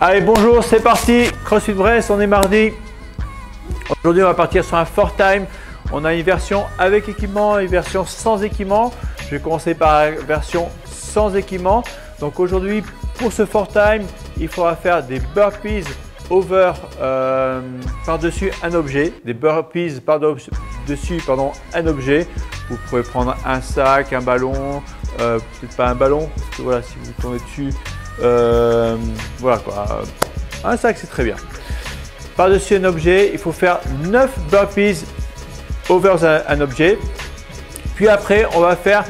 Allez, bonjour, c'est parti. CrossFit Brest, on est mardi. Aujourd'hui, on va partir sur un Fort Time. On a une version avec équipement une version sans équipement. Je vais commencer par la version sans équipement. Donc aujourd'hui, pour ce Fort Time, il faudra faire des burpees over euh, par-dessus un objet, des burpees par-dessus pardon, un objet. Vous pouvez prendre un sac, un ballon, euh, peut-être pas un ballon, parce que voilà, si vous tournez dessus, euh, voilà quoi. Un sac, c'est très bien. Par-dessus un objet, il faut faire 9 burpees over un, objet. Puis après, on va faire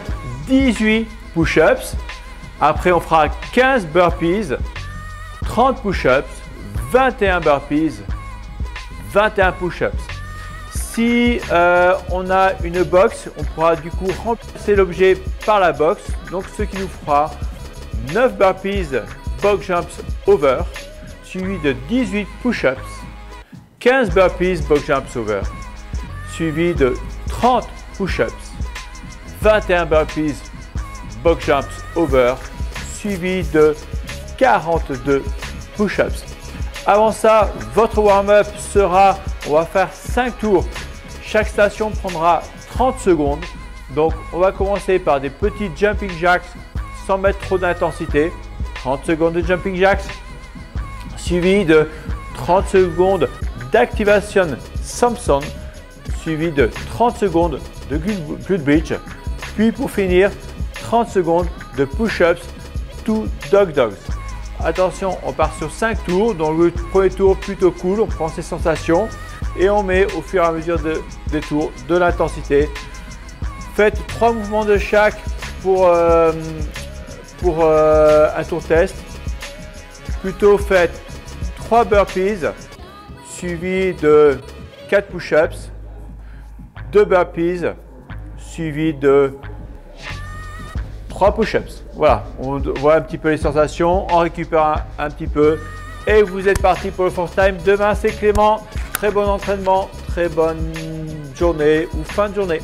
18 push-ups. Après, on fera 15 burpees, 30 push-ups, 21 burpees, 21 push-ups. Si euh, on a une box, on pourra du coup remplacer l'objet par la box. Donc ce qui nous fera 9 burpees, box jumps over, suivi de 18 push-ups, 15 burpees, box jumps over, suivi de 30 push-ups, 21 burpees, box jumps over, suivi de 42 push-ups. Avant ça, votre warm-up sera, on va faire 5 tours. Chaque station prendra 30 secondes. Donc, on va commencer par des petits jumping jacks sans mettre trop d'intensité. 30 secondes de jumping jacks, suivi de 30 secondes d'activation Samson, suivi de 30 secondes de glute bridge, puis pour finir, 30 secondes de push-ups to dog dogs. Attention, on part sur 5 tours. Donc le premier tour plutôt cool, on prend ses sensations et on met au fur et à mesure des tours de l'intensité. Faites 3 mouvements de chaque pour, euh, pour euh, un tour test. Plutôt faites 3 burpees suivi de 4 push-ups, 2 burpees suivi de 3 push-ups. Voilà, on voit un petit peu les sensations, on récupère un, petit peu et vous êtes parti pour le first time. Demain, c'est Clément. Très bon entraînement, très bonne journée ou fin de journée.